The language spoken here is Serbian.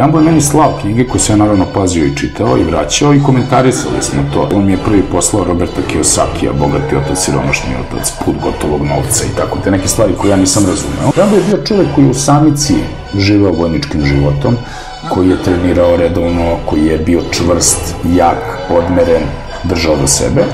Rambo je meni slao knjige koje sam ja naravno pazio i čitao i vraćao i komentarisali smo to. On mi je prvi poslao Roberta Kiyosakija, bogati otac, siromašni otac, put gotovog novca i tako te neke stvari koje ja nisam razumeo. Rambo je bio čovek koji u samici živao vojničkim životom, koji je trenirao redovno, koji je bio čvrst, jak, odmeren, držao do sebe.